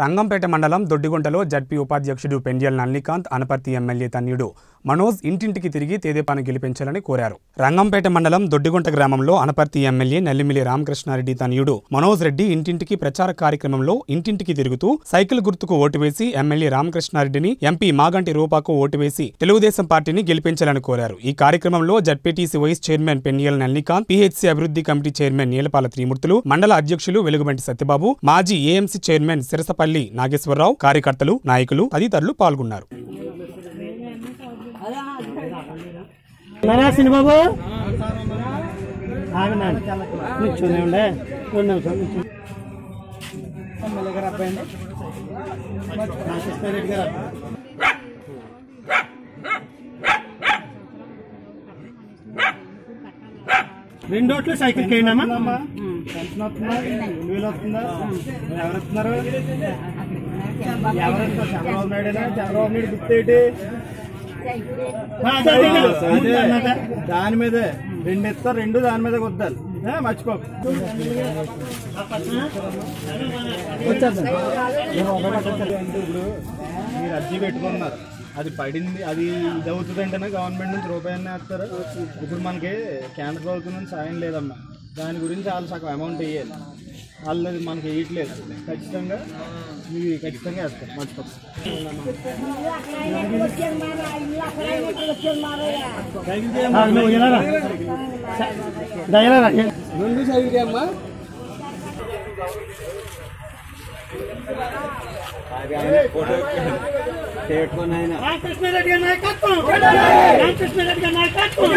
రంగంపేట మండలం దొడ్డిగుంటలో జడ్పీ ఉపాధ్యక్షుడు పెండియల్ నల్లికాంత్ అనపర్తి ఎమ్మెల్యే తన్యుడు మనోజ్ ఇంటింటికి తిరిగి తేదేపాను గెలిపించాలని కోరారు. రంగంపేట మండలం దొడ్డిగుంట గ్రామంలో అనపర్తి ఎమ్మెల్యే నల్లిమిలి రామకృష్ణారెడ్డి తనయుడు మనోజ్ రెడ్డి ఇంటింటికి ప్రచార కార్యక్రమంలో ఇంటింటికి తిరుగుతూ సైకిల్ గుర్తుకు ఓటు వేసి ఎమ్మెల్యే రామకృష్ణారెడ్డిని ఎంపీ మాగంటి రూపాకు ఓటు వేసి తెలుగుదేశం పార్టీని గెలిపించాలని కోరారు. ఈ కార్యక్రమంలో ZPTC vice chairman Penniyal Nallikanth PHC అభివృద్ధి కమిటీ చైర్మన్ నీలపాల త్రిమూర్తులు మండల అధ్యక్షులు వెలుగుబంటి సత్యబాబు మాజీ ఏఎంసీ చైర్మన్ సిరసపల్లి నాగేశ్వరరావు కార్యకర్తలు నాయకులు తదితరులు పాల్గొన్నారు. నారా సినిమాబు ఆగండి నిల్చొని ఉండే. రెండు నిమిషాలు నిల్చొని. ఎమ్మెల్యే గారు అబ్బాయి అండి రామకృష్ణారెడ్డి గారు రెండు ఓట్లు సైకిల్ కేయండమ్మా పెన్షన్ వస్తుందా రెండు వేలు వస్తుందా ఎవరు వస్తున్నారు? ఎవరు చంద్రబాబు నాయుడు చంద్రబాబు నాయుడు గుర్తేటి దాని మీదే రెండు ఇస్తారు రెండు దాని మీద కొద్దాలి మర్చిపో. ఇప్పుడు మీరు అర్జీ పెట్టుకున్నారు. అది పడింది అది ఇది అవుతుంది అంటేనే గవర్నమెంట్ నుంచి రూపాయలు వేస్తారు. ఇప్పుడు మనకి కేంద్ర ప్రభుత్వం నుంచి సాయం లేదమ్మా. దాని గురించి వాళ్ళు సగం అమౌంట్ వేయాలి వాళ్ళు అది మనకి వేయట్లేదు ఖచ్చితంగా ఇవి ఖచ్చితంగా వేస్తారు మర్చిపోతాం రెండు సైడ్ అమ్మా. రామకృష్ణారెడ్డి గారి నాయకత్వం. రామకృష్ణారెడ్డి గారి నాయకత్వం.